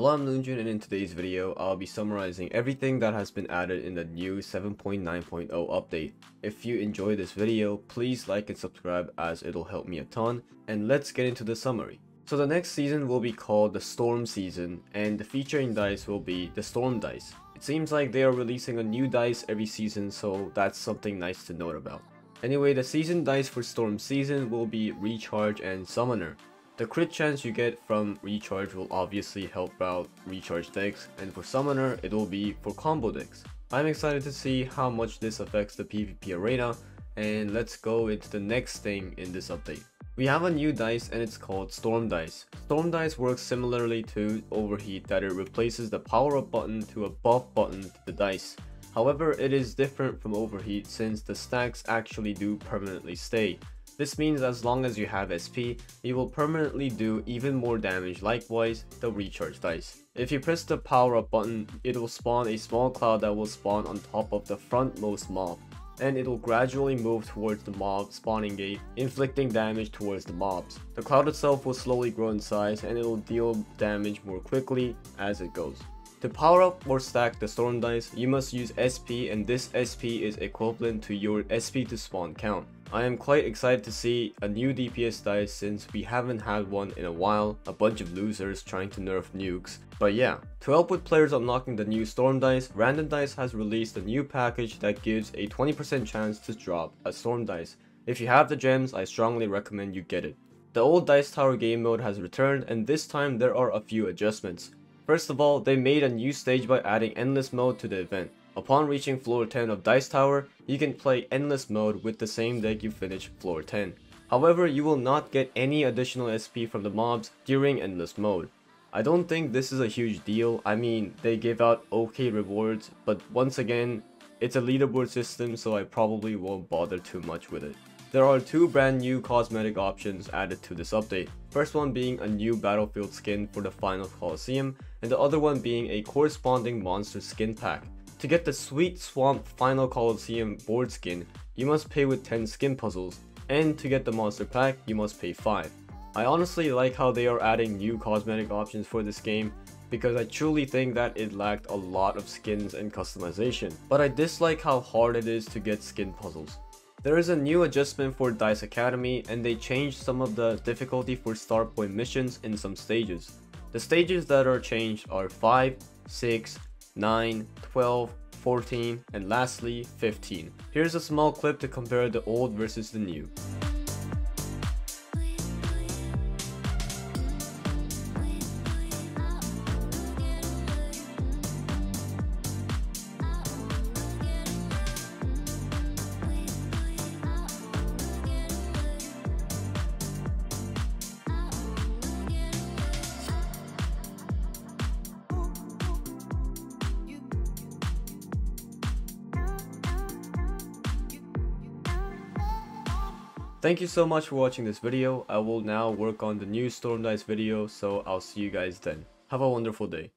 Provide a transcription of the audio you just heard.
Hello, I'm LuNEJuNE and in today's video, I'll be summarizing everything that has been added in the new 7.9.0 update. If you enjoy this video, please like and subscribe as it'll help me a ton, and let's get into the summary. So the next season will be called the Storm Season, and the featuring dice will be the Storm Dice. It seems like they are releasing a new dice every season, so that's something nice to note about. Anyway, the season dice for Storm Season will be Recharge and Summoner. The crit chance you get from Recharge will obviously help out Recharge decks, and for Summoner, it will be for combo decks. I'm excited to see how much this affects the PvP arena, and let's go into the next thing in this update. We have a new dice and it's called Storm Dice. Storm Dice works similarly to Overheat that it replaces the power up button to a buff button to the dice. However, it is different from Overheat since the stacks actually do permanently stay. This means as long as you have SP, you will permanently do even more damage likewise the recharge dice. If you press the power up button, it will spawn a small cloud that will spawn on top of the frontmost mob and it will gradually move towards the mob spawning gate, inflicting damage towards the mobs. The cloud itself will slowly grow in size and it will deal damage more quickly as it goes. To power up or stack the storm dice, you must use SP and this SP is equivalent to your SP to spawn count. I am quite excited to see a new DPS dice since we haven't had one in a while, a bunch of losers trying to nerf nukes. But yeah, to help with players unlocking the new Storm Dice, Random Dice has released a new package that gives a 20% chance to drop a Storm Dice. If you have the gems, I strongly recommend you get it. The old Dice Tower game mode has returned and this time there are a few adjustments. First of all, they made a new stage by adding Endless mode to the event. Upon reaching floor 10 of Dice Tower, you can play Endless mode with the same deck you finish floor 10. However, you will not get any additional SP from the mobs during Endless mode. I don't think this is a huge deal, I mean, they give out okay rewards, but once again, it's a leaderboard system so I probably won't bother too much with it. There are two brand new cosmetic options added to this update. First one being a new battlefield skin for the final Coliseum, and the other one being a corresponding monster skin pack. To get the Sweet Swamp Final Coliseum board skin, you must pay with 10 skin puzzles, and to get the monster pack, you must pay 5. I honestly like how they are adding new cosmetic options for this game, because I truly think that it lacked a lot of skins and customization, but I dislike how hard it is to get skin puzzles. There is a new adjustment for DICE Academy and they changed some of the difficulty for star point missions in some stages. The stages that are changed are 5, 6, 9, 12, 14, and lastly 15. Here's a small clip to compare the old versus the new. Thank you so much for watching this video. I will now work on the new Storm Dice video, so I'll see you guys then. Have a wonderful day.